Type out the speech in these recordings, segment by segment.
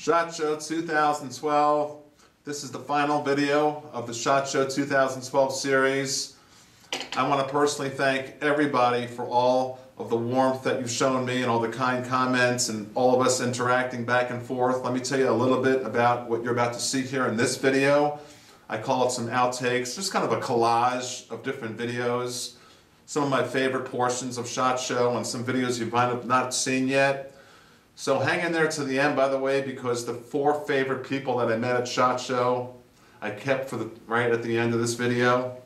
SHOT Show 2012. This is the final video of the SHOT Show 2012 series. I want to personally thank everybody for all of the warmth that you've shown me and all the kind comments and all of us interacting back and forth. Let me tell you a little bit about what you're about to see here in this video. I call it some outtakes, just kind of a collage of different videos. Some of my favorite portions of SHOT Show and some videos you might have not seen yet. So hang in there to the end, by the way, because the four favorite people that I met at SHOT Show, I kept for the right at the end of this video.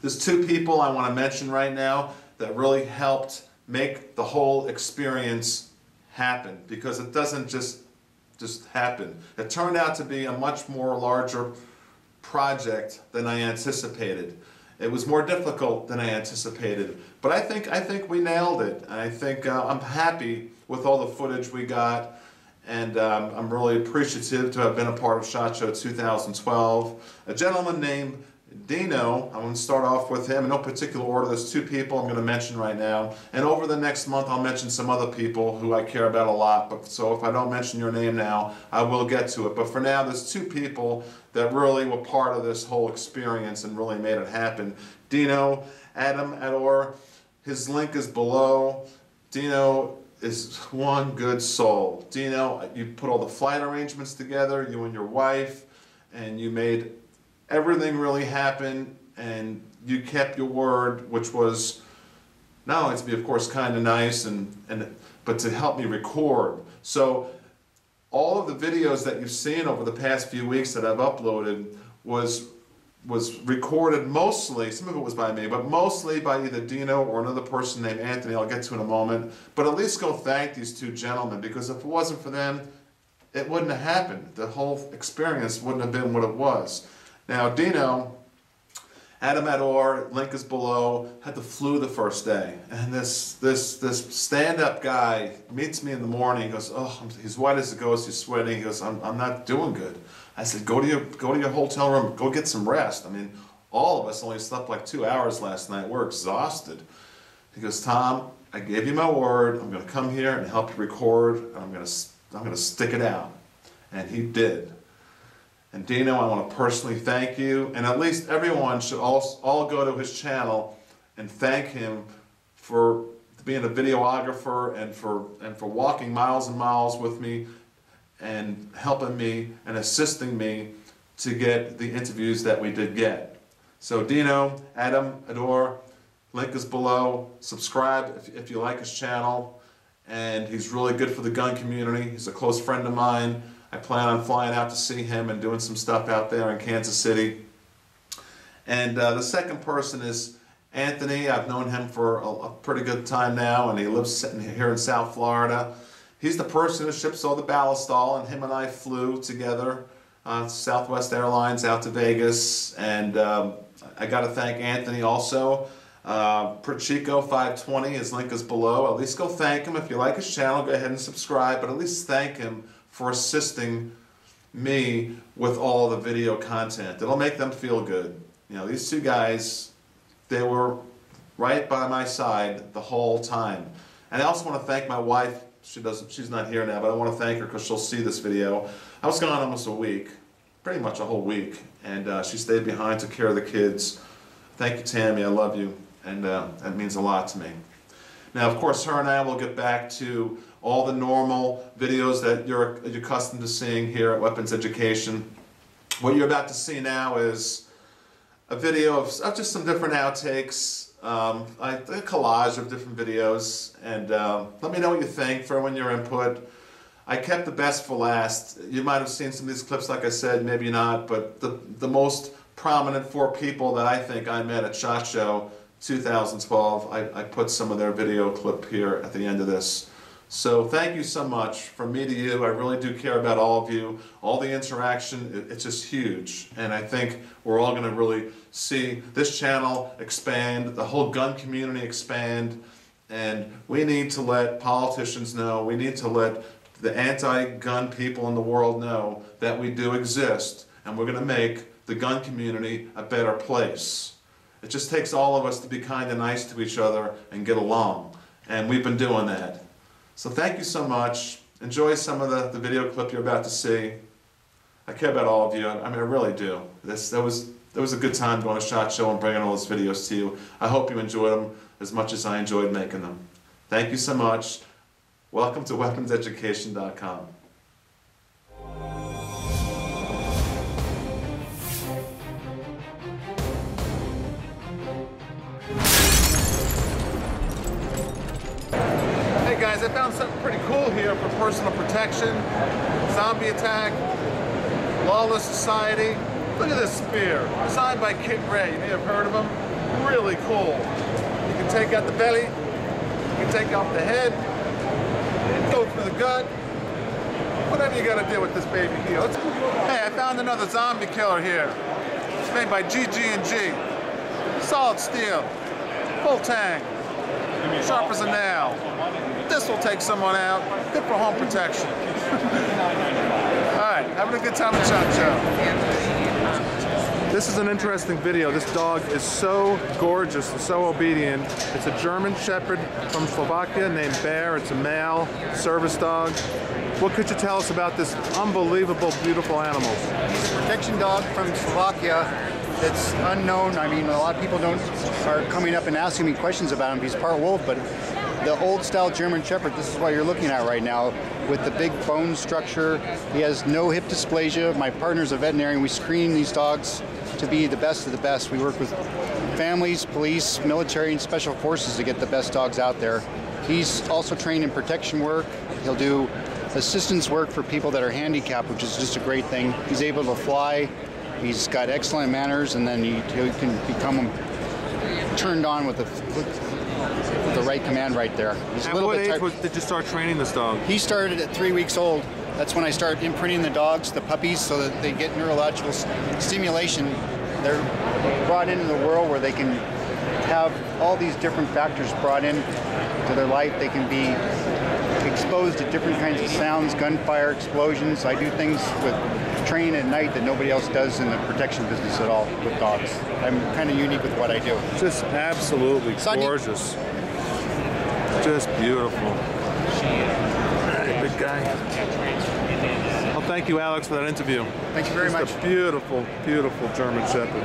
There's two people I want to mention right now that really helped make the whole experience happen because it doesn't just just happen. It turned out to be a much more larger project than I anticipated. It was more difficult than I anticipated, but I think I think we nailed it. I think uh, I'm happy with all the footage we got, and um, I'm really appreciative to have been a part of SHOT Show 2012. A gentleman named Dino, I'm going to start off with him in no particular order. There's two people I'm going to mention right now. And over the next month, I'll mention some other people who I care about a lot. But So if I don't mention your name now, I will get to it. But for now, there's two people that really were part of this whole experience and really made it happen. Dino, Adam Ador, his link is below. Dino is one good soul. Dino, you know you put all the flight arrangements together, you and your wife, and you made everything really happen, and you kept your word, which was not only to be, of course, kind of nice, and, and but to help me record. So all of the videos that you've seen over the past few weeks that I've uploaded was was recorded mostly, some of it was by me, but mostly by either Dino or another person named Anthony, I'll get to in a moment. But at least go thank these two gentlemen, because if it wasn't for them, it wouldn't have happened. The whole experience wouldn't have been what it was. Now, Dino, Adam Ador, link is below, had the flu the first day. And this, this, this stand-up guy meets me in the morning. He goes, oh, he's white as a ghost, he's sweating. He goes, I'm, I'm not doing good. I said, go to, your, go to your hotel room, go get some rest. I mean, all of us only slept like two hours last night. We're exhausted. He goes, Tom, I gave you my word. I'm going to come here and help you record. And I'm going to, I'm going to stick it out. And he did. And Dino, I want to personally thank you. And at least everyone should all, all go to his channel and thank him for being a videographer and for, and for walking miles and miles with me and helping me and assisting me to get the interviews that we did get. So Dino, Adam, Adore, link is below. Subscribe if, if you like his channel. And he's really good for the gun community. He's a close friend of mine. I plan on flying out to see him and doing some stuff out there in Kansas City. And uh, the second person is Anthony. I've known him for a, a, pretty good time now, and he lives here in South Florida. He's the person who ships all the ballast all, and him and I flew together, uh, Southwest Airlines, out to Vegas. And um, I got to thank Anthony also. Uh, Perchico 520, his link is below. At least go thank him. If you like his channel, go ahead and subscribe, but at least thank him for assisting me with all the video content. It'll make them feel good. You know, these two guys, they were right by my side the whole time. And I also want to thank my wife. She doesn't, she's not here now, but I want to thank her because she'll see this video. I was gone almost a week, pretty much a whole week, and uh, she stayed behind, took care of the kids. Thank you, Tammy. I love you, and uh, that means a lot to me. Now, of course, her and I will get back to all the normal videos that you're, you're accustomed to seeing here at Weapons Education. What you're about to see now is a video of, of just some different outtakes, um, a collage of different videos, and uh, let me know what you think, throw in your input. I kept the best for last. You might have seen some of these clips, like I said, maybe not, but the, the most prominent four people that I think I met at SHOT Show 2012, I, I put some of their video clip here at the end of this. So thank you so much from me to you. I really do care about all of you. All the interaction, it's just huge. And I think we're all going to really see this channel expand, the whole gun community expand. And we need to let politicians know, we need to let the anti-gun people in the world know that we do exist. And we're going to make the gun community a better place. It just takes all of us to be kind and nice to each other and get along. And we've been doing that. So thank you so much. enjoy some of the, the video clip you're about to see. I care about all of you. I mean, I really do. This that was that was a good time going to Shot Show and bringing all those videos to you. I hope you enjoyed them as much as I enjoyed making them. Thank you so much. Welcome to WeaponsEducation.com. Hey guys, I found something pretty cool here for personal protection, zombie attack, lawless society. Look at this spear, designed by Kit Rae. You may have heard of him. Really cool. You can take out the belly, you can take off the head, go through the gut. Whatever you gotta do with this baby here. Hey, I found another zombie killer here. It's made by GG&G. Solid steel, full tang, sharp as a nail. This will take someone out. Good for home protection. All right, having a good time at Shot Show. This is an interesting video. This dog is so gorgeous and so obedient. It's a German Shepherd from Slovakia named Bear. It's a male service dog. What could you tell us about this unbelievable, beautiful animal? He's a protection dog from Slovakia that's unknown. I mean, a lot of people don't are coming up and asking me questions about him. He's part wolf, but the old style German Shepherd, this is what you're looking at right now with the big bone structure. He has no hip dysplasia. My partner's a veterinarian. We screen these dogs to be the best of the best. We work with families, police, military, and special forces to get the best dogs out there. He's also trained in protection work. He'll do assistance work for people that are handicapped, which is just a great thing. He's able to fly. He's got excellent manners, and then he, he can become turned on with with the right command right there. He's At what bit age was, did you start training this dog? he started at three weeks old. That's when I start imprinting the dogs, the puppies, so that they get neurological stimulation. They're brought into the world where they can have all these different factors brought in to their life. They can be exposed to different kinds of sounds, gunfire, explosions. I do things with training at night that nobody else does in the protection business at all with dogs. I'm kind of unique with what I do. Just absolutely gorgeous. Just beautiful. Big guy. Well, thank you, Alex, for that interview. Thank you very Just much. a beautiful, beautiful German Shepherd.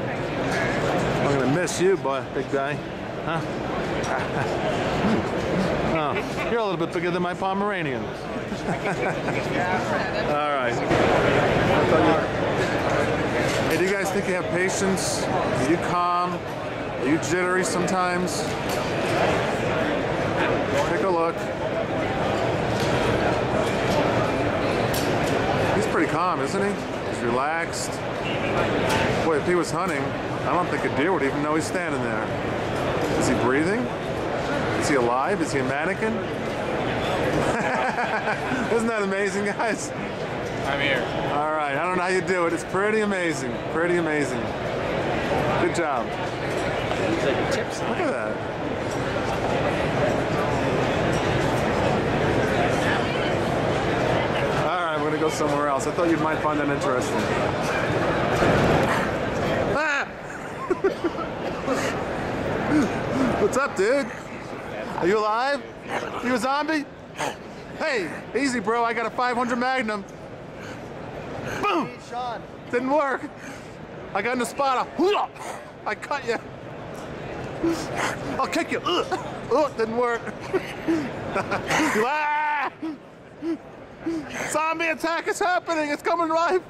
I'm gonna miss you, boy, big guy. Huh? oh, you're a little bit bigger than my Pomeranian. All right. I thought you- Hey, do you guys think you have patience? Are you calm? Are you jittery sometimes? Take a look. He's pretty calm, isn't he? He's relaxed. Boy, if he was hunting, I don't think a deer would even know he's standing there. Is he breathing? Is he alive? Is he a mannequin? Isn't that amazing, guys? I'm here. All right, I don't know how you do it. It's pretty amazing. Pretty amazing. Good job. Tips. Look at that. Gonna go somewhere else. I thought you might find that interesting. Ah! What's up, dude? Are you alive? You a zombie? Hey, easy, bro. I got a 500 Magnum. Boom! Didn't work. I got in the spot. I cut you. I'll kick you. Ugh. It didn't work. Ah! Zombie attack is happening. It's coming right.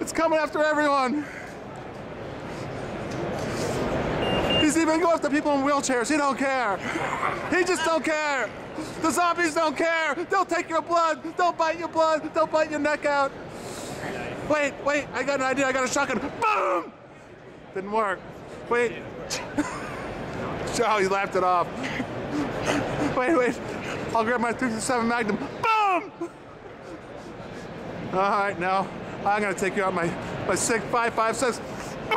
It's coming after everyone. He's even going after people in wheelchairs. He don't care. He just don't care. The zombies don't care. They'll take your blood. They'll bite your blood. They'll bite your neck out. Wait, wait. I got an idea. I got a shotgun. Boom! Didn't work. Wait. Oh, he laughed it off. Wait, wait. I'll grab my 357 Magnum. Boom! All right, now I'm gonna take you out my my six five five six.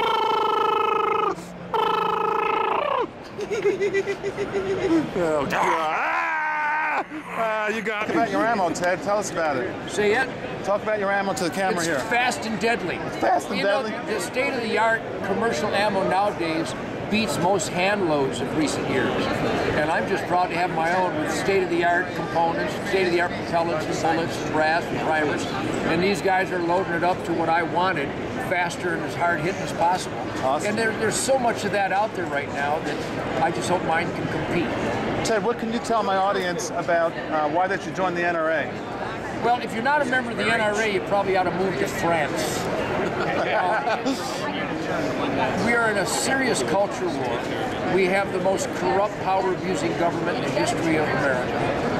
oh God! Ah! Ah, you got Talk about your ammo, Ted. Tell us about it. Say it. Talk about your ammo to the camera It's here. It's fast and deadly. fast and you deadly? Know, the state of the art commercial ammo nowadays beats most hand loads of recent years. And I'm just proud to have my own with state-of-the-art components, state-of-the-art propellants and bullets and brass and primers. And these guys are loading it up to what I wanted, faster and as hard hitting as possible. Awesome. And there, there's so much of that out there right now that I just hope mine can compete. Ted, what can you tell my audience about uh, why they should join the NRA? Well, if you're not a member of the NRA, you probably ought to move to France. Uh, we are in a serious culture war. We have the most corrupt, power-abusing government in the history of America.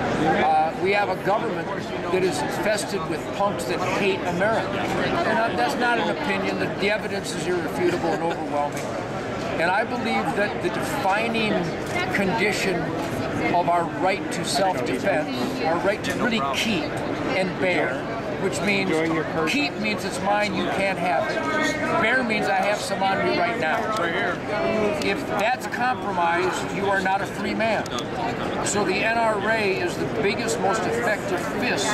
Uh, we have a government that is infested with punks that hate America. And uh, that's not an opinion. The, the evidence is irrefutable and overwhelming. And I believe that the defining condition of our right to self-defense, our right to really keep and bear, which means keep means it's mine, you can't have it. Bear means I have some on me right now. If that's compromised, you are not a free man. So the NRA is the biggest, most effective fist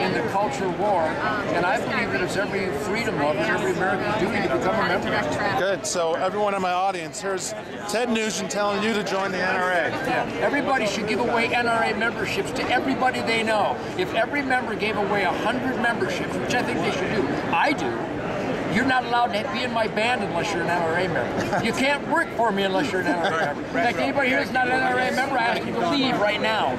in the culture war, and I believe that it's every freedom lover, every American's duty to become a member. Good. So everyone in my audience, here's Ted Nugent telling you to join the NRA. Yeah. Everybody should give away NRA memberships to everybody they know. If every member gave away 100 memberships, which I think they should do, I do, you're not allowed to be in my band unless you're an NRA member. You can't work for me unless you're an NRA member. In fact, anybody here that's not an NRA member, I ask you to leave right now.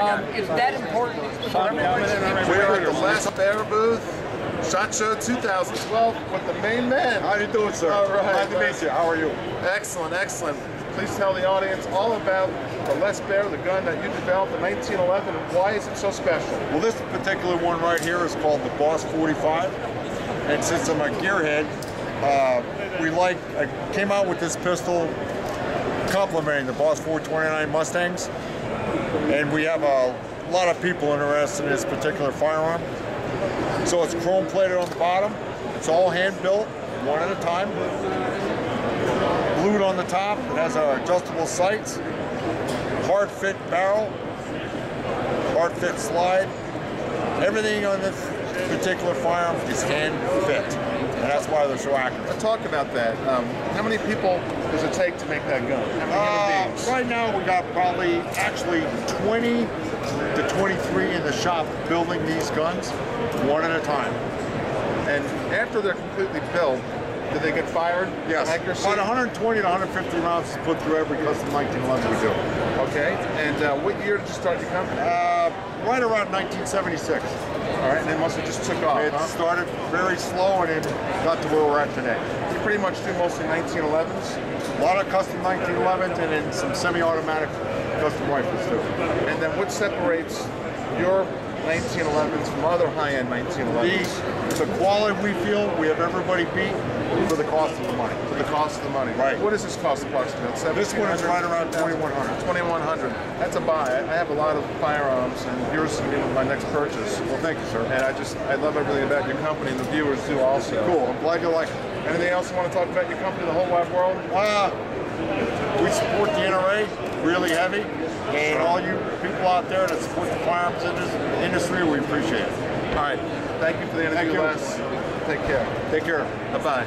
Um, is that important? So everybody should give We are at the Les Baer booth, SHOT Show 2012 with the main man. How you doing, sir? All right. Glad to meet you. How are you? Excellent, excellent. Please tell the audience all about the Les Baer, the gun that you developed in 1911, and why is it so special? Well, this particular one right here is called the Boss 45. And since I'm a gearhead, uh, we like, I came out with this pistol complimenting the Boss 429 Mustangs. And we have a lot of people interested in this particular firearm. So it's chrome plated on the bottom. It's all hand built, one at a time. Blued on the top. It has adjustable sights. Hard fit barrel. Hard fit slide. Everything on this particular firearm is hand fit. And that's why they're so accurate. Talk about that. Um, how many people does it take to make that gun? Uh, right now we got probably actually 20 to 23 in the shop building these guns one at a time. And after they're completely built, do they get fired? Yes, Accuracy? about 120 to 150 rounds is put through every custom 1911 we do. Okay. And uh, what year did you start your company? Uh, right around 1976. All right. And then once it just took off, It huh? started very slow and it got to where we're at today. You pretty much do mostly 1911s. A lot of custom 1911s and then some semi-automatic custom rifles too. And then what separates your 1911s from other high-end 1911s? The, the quality we feel, we have everybody beat for the cost of the money. For the cost of the money. Right. What does this cost approximately? This one is right around 2100 2100 That's a buy. I have a lot of firearms, and yours is going to be my next purchase. Well, thank you, sir. And I just, I love everything about your company, and the viewers do also. Cool. I'm glad you like it. Anything else you want to talk about your company, the whole wide world? Uh, we support the NRA really heavy, and all you people out there that support the firearms indus- industry, we appreciate it. All right. Thank you for the interview, you. Les. Take care. Take care. Bye-bye.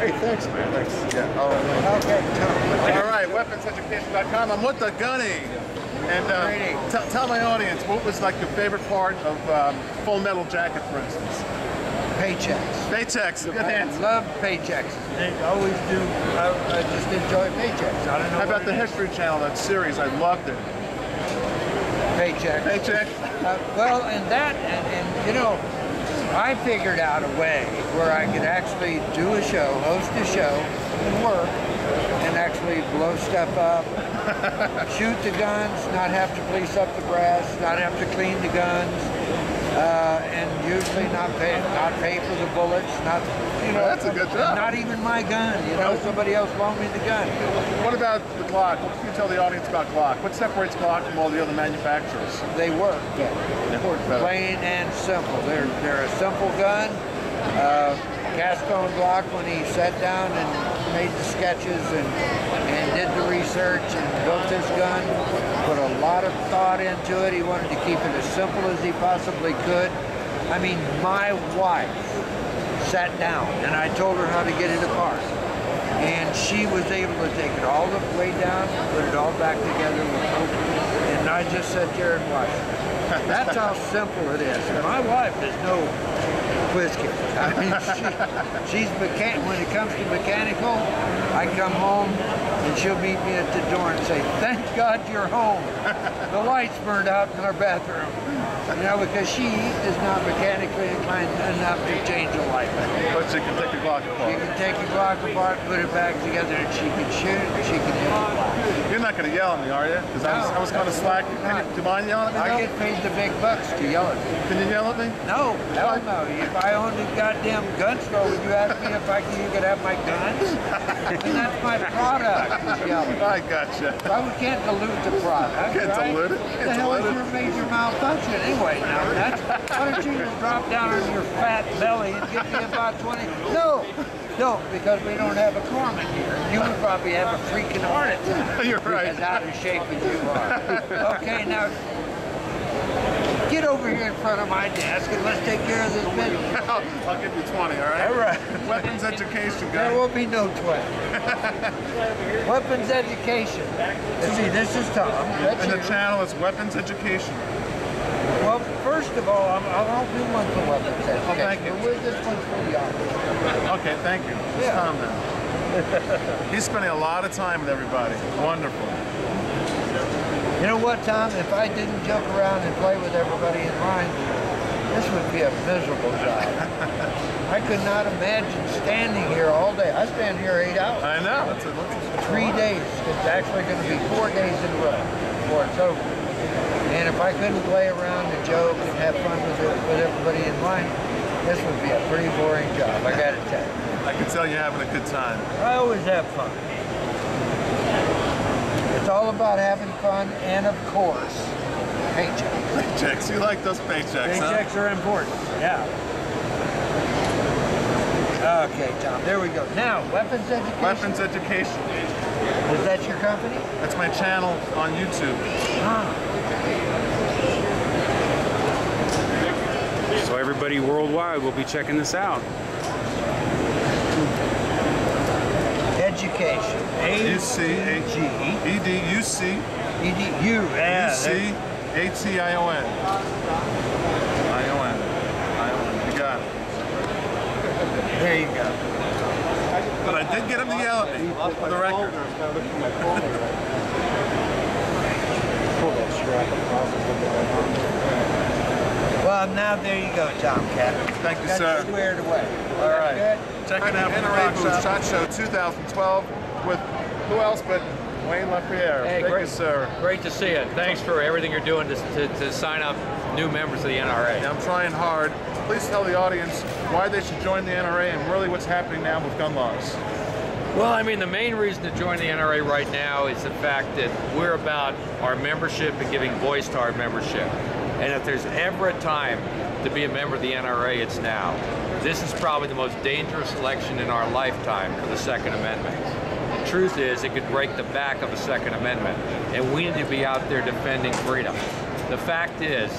Hey, thanks, man. Thanks. Yeah. All right. All right. Weaponseducation.com. I'm with the gunny. And uh, t- tell my audience, what was like your favorite part of um, Full Metal Jacket, for instance? Paychecks. Paychecks. Good I answer. love paychecks. They always do. I, I just enjoy paychecks. I don't know. How about the it is. History Channel, that series? I loved it. paycheck? Paycheck? Uh, well, and that, and, and you know, I figured out a way where I could actually do a show, host a show, and work, and actually blow stuff up, shoot the guns, not have to police up the brass, not have to clean the guns, uh, and usually not pay, not pay for the bullets, not, you know, That's a good job. Not even my gun, you know, somebody else loaned me the gun. What about the Glock? What can you tell the audience about Glock? What separates Glock from all the other manufacturers? They work better. They work better. Plain and simple. They're they're a simple gun. Uh, Gaston Glock, when he sat down and made the sketches and and did the research and built this gun, put a lot of thought into it. He wanted to keep it as simple as he possibly could. I mean, my wife sat down and I told her how to get it apart. and she was able to take it all the way down, put it all back together and I just sat there and watched. That's how simple it is. My wife is no kid. I mean, she, she's mechan- when it comes to mechanical, I come home and she'll meet me at the door and say, "Thank God you're home. The lights burned out in our bathroom." You know, because she is not mechanically inclined enough to change a light. But you can take the Glock She apart. can take a Glock apart, put it back together, and she can shoot, and she can hit the block. You're not going to yell at me, are you? Because I was, No. I was kind of slack. Can you, do you mind yelling at me? I now? get paid the big bucks to yell at me. Can you yell at me? No, hell no. If I owned a goddamn gun store, would you ask me if I could, you could have my guns? and that's my product, is yelling. I gotcha. We can't dilute the product, Can't right? dilute it. Can't the hell is dilute it. your major malfunction anyway? Now, that's, why don't you just drop down on your fat belly and give me about 20? No, no, because we don't have a corpsman here. You would probably have a freaking heart attack. You're right. As out of shape as you are. Okay, now get over here in front of my desk and let's take care of this business. I'll, I'll give you 20, all right? All right. Weapons education, There will be no 20. Weapons education. Let's see, this is Tom. That's And the you. channel is weapons education. Well, first of all, I'm, I'll do one for weapons education. Oh, thank you. But we're- this one's for the office. Okay, thank you. It's Yeah. Tom now. He's spending a lot of time with everybody. Wonderful. You know what, Tom? If I didn't jump around and play with everybody in line, this would be a miserable job. I could not imagine standing here all day. I stand here eight hours. I know. It's a, it's three days. It's actually going to be four days in a row before it's over. And if I couldn't play around and joke and have fun with, it, with everybody in line, this would be a pretty boring job, I got to tell you. I can tell you're having a good time. I always have fun. It's all about having fun and, of course, paychecks. Paychecks. You like those paychecks, huh? Paychecks are important, yeah. Okay, Tom, there we go. Now, weapons education. Weapons education. Is that your company? That's my channel on YouTube. Ah. So everybody worldwide will be checking this out. Education. A U C H G E D U C E D U. U Yeah. C A T I O N. I O N. I O N. You got it. There you go. But I did get him to yell at me for the record. Well, now there you go, Tomcat. Thank you, Got sir. squared away. All right. Good? Checking out the NRA booth, SHOT Show 2012 with who else but Wayne LaPierre. Hey, Thank great. you, sir. Great to see you. Thanks for everything you're doing to, to, to sign up new members of the NRA. I'm trying hard. Please tell the audience why they should join the NRA and really what's happening now with gun laws. Well, I mean, the main reason to join the NRA right now is the fact that we're about our membership and giving voice to our membership. And if there's ever a time to be a member of the NRA, it's now. This is probably the most dangerous election in our lifetime for the Second Amendment. The truth is, it could break the back of the Second Amendment, and we need to be out there defending freedom. The fact is,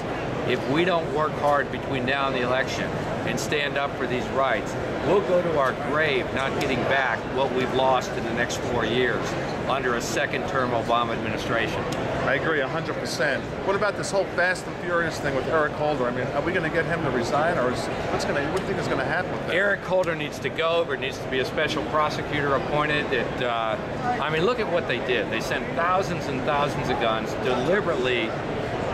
if we don't work hard between now and the election and stand up for these rights, we'll go to our grave not getting back what we've lost in the next four years under a second term Obama administration. I agree 100%. What about this whole Fast and Furious thing with Eric Holder? I mean, are we going to get him to resign, or is what's going to? What do you think is going to happen with that? Eric Holder needs to go. There needs to be a special prosecutor appointed. That uh, I mean, look at what they did. They sent thousands and thousands of guns deliberately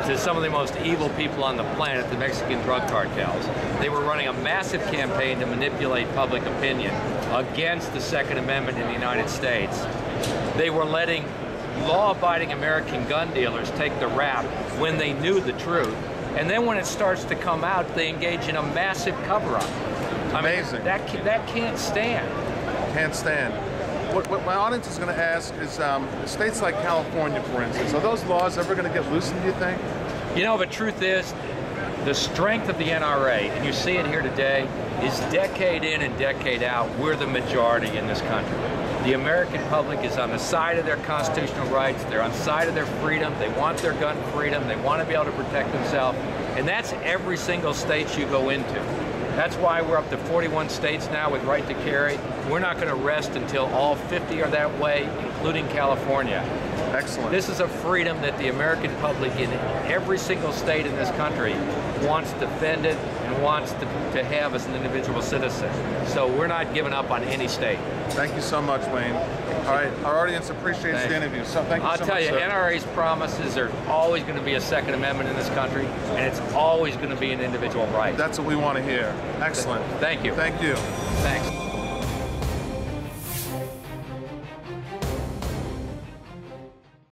to some of the most evil people on the planet, the Mexican drug cartels. They were running a massive campaign to manipulate public opinion against the Second Amendment in the United States. They were letting law-abiding American gun dealers take the rap when they knew the truth. And then when it starts to come out, they engage in a massive cover-up. I mean, Amazing. that, that can't stand. Can't stand. What, what my audience is going to ask is, um, states like California, for instance, are those laws ever going to get loosened? Do you think? You know, the truth is, the strength of the NRA, and you see it here today, is decade in and decade out, we're the majority in this country. The American public is on the side of their constitutional rights, they're on the side of their freedom, they want their gun freedom, they want to be able to protect themselves, and that's every single state you go into. That's why we're up to 41 states now with right to carry. We're not going to rest until all 50 are that way, including California. Excellent. This is a freedom that the American public in every single state in this country wants defended and wants to, to have as an individual citizen. So we're not giving up on any state. Thank you so much, Wayne. All right, our audience appreciates Thanks. the interview. So thank you I'll so tell much. you, sir. NRA's promises there's always going to be a Second Amendment in this country, and it's always going to be an individual right. That's what we want to hear. Excellent. Thank you. Thank you. Thanks.